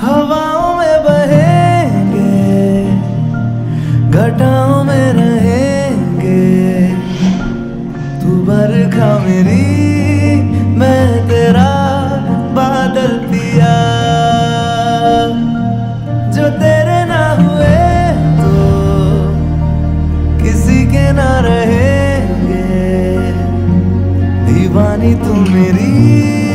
हवाओं में बहेंगे, घटाओं में रहेंगे। तू बरखा मेरी, मैं तेरा बादल पिया। जो तेरे ना हुए तो किसी के ना रहेंगे दीवानी तू मेरी।